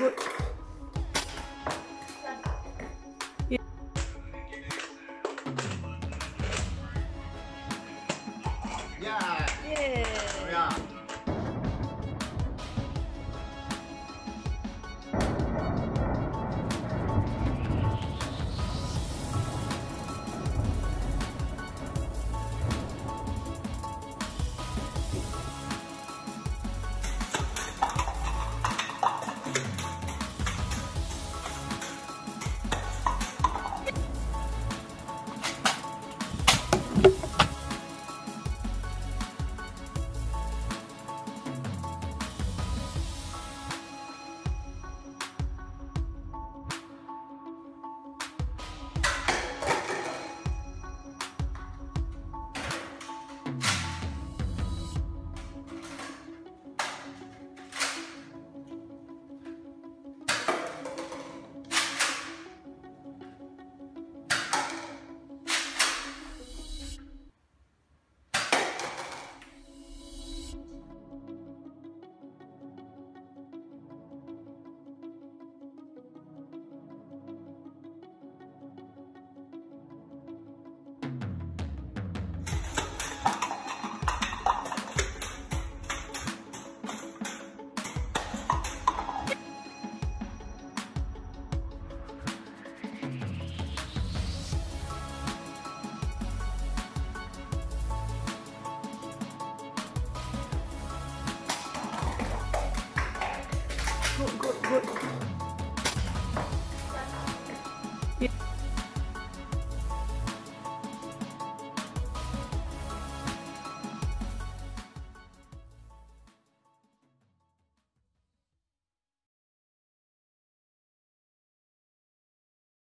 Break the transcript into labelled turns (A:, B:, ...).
A: Look. Yeah.